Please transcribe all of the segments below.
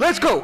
Let's go.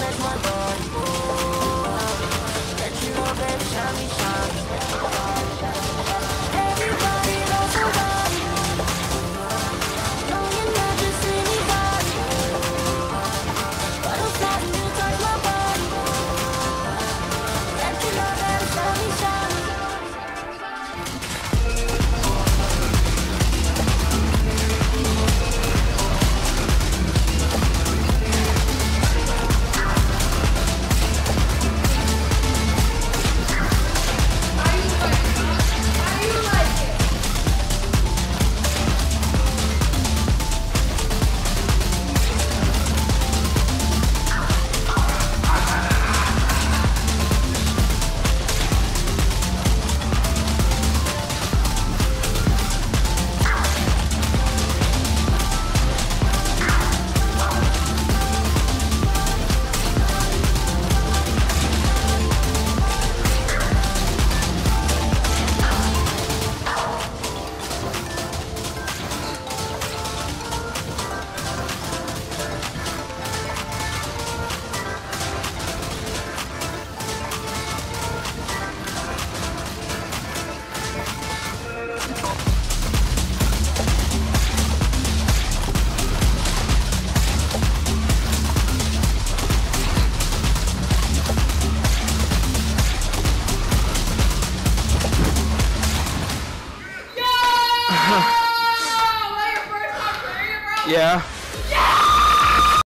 make my body move. Yeah.